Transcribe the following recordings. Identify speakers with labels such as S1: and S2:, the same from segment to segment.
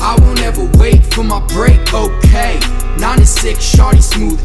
S1: I won't ever wait for my break, okay? 96, shawty smooth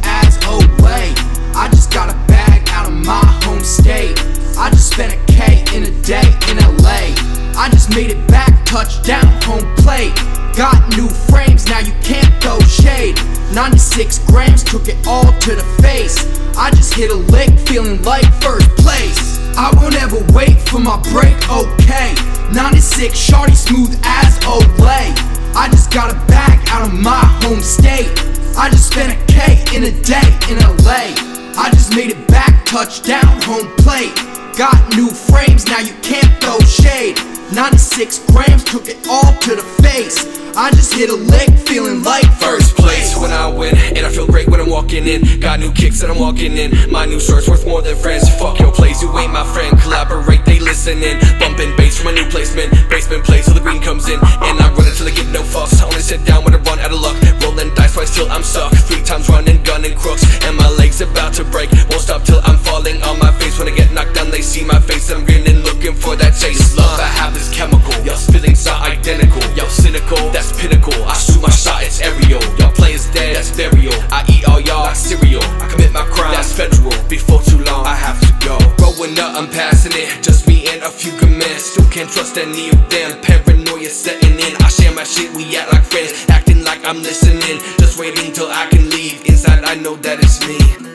S1: made it back, touchdown, home plate. Got new frames, now you can't throw shade. 96 grams, took it all to the face. I just hit a lick, feeling like first place. I won't ever wait for my break, okay. 96, shawty smooth as Olay. I just got a bag out of my home state. I just spent a K in a day in LA I just made it back, touchdown, home plate. Got new frames, now you can't throw shade 96 grams, took it all to the face I just hit a lick, feeling like First place when
S2: I win, and I feel great when I'm walking in. Got new kicks that I'm walking in. My new shirt's worth more than friends. Fuck your plays, you ain't my friend. Collaborate, they listening. Bumping bass from a new placement. Basement plays till the green comes in. And I run until I give no fucks. Only sit down when I run out of luck. Rolling dice twice till I'm stuck. Three times running, gunning crooks. for that taste. Love, I have this chemical. Y'all feelings are identical. Y'all cynical, that's pinnacle. I shoot my shot, it's aerial. Y'all play is dead, that's burial. I eat all y'all like cereal. I commit my crime, that's federal. Before too long, I have to go. Growing up, I'm passing it. Just me and a few good men. Still can't trust any of them. Paranoia setting in. I share my shit, we act like friends. Acting like I'm listening. Just waiting till I can leave. Inside, I know that it's me.